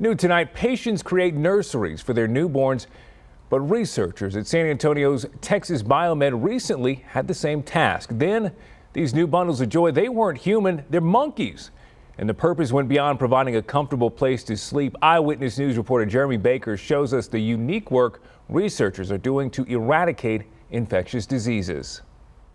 New tonight, patients create nurseries for their newborns, but researchers at San Antonio's Texas Biomed recently had the same task. Then, these new bundles of joy, they weren't human, they're monkeys. And the purpose went beyond providing a comfortable place to sleep. Eyewitness News reporter Jeremy Baker shows us the unique work researchers are doing to eradicate infectious diseases.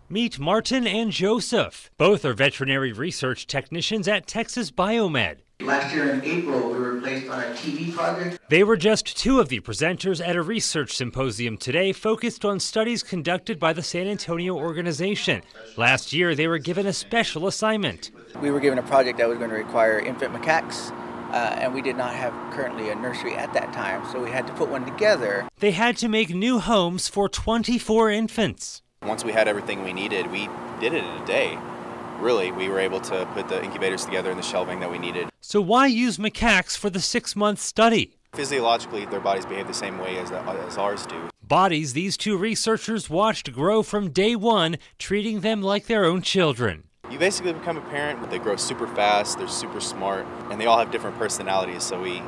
Meet Martin and Joseph. Both are veterinary research technicians at Texas Biomed. Last year in April, we were placed on a TB project. They were just two of the presenters at a research symposium today focused on studies conducted by the San Antonio organization. Last year, they were given a special assignment. We were given a project that was going to require infant macaques. Uh, and we did not have currently a nursery at that time, so we had to put one together. They had to make new homes for 24 infants. Once we had everything we needed, we did it in a day really, we were able to put the incubators together and the shelving that we needed. So why use macaques for the six-month study? Physiologically, their bodies behave the same way as, as ours do. Bodies these two researchers watched grow from day one, treating them like their own children. You basically become a parent. They grow super fast, they're super smart, and they all have different personalities, so we,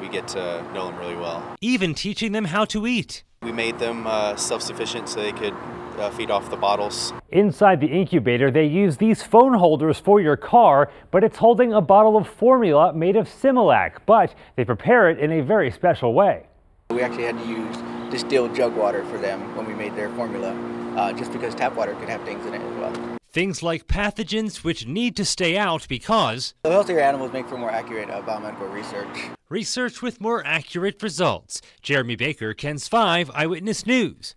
we get to know them really well. Even teaching them how to eat. We made them uh, self-sufficient so they could uh, feed off the bottles. Inside the incubator, they use these phone holders for your car, but it's holding a bottle of formula made of Similac, but they prepare it in a very special way. We actually had to use distilled jug water for them when we made their formula, uh, just because tap water could have things in it as well. Things like pathogens which need to stay out because the healthier animals make for more accurate uh, biomedical research. Research with more accurate results. Jeremy Baker, KENS 5 Eyewitness News.